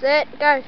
Set, go.